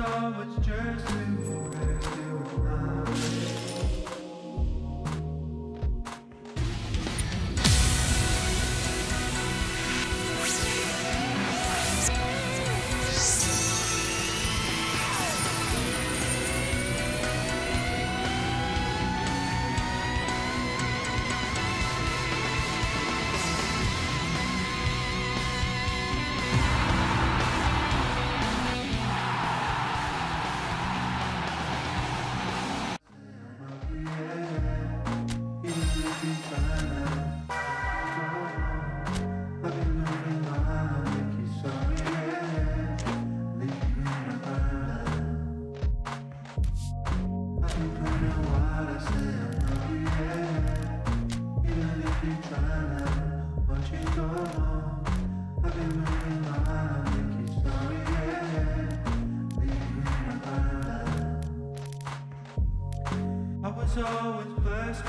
so was just too the. Always bless me.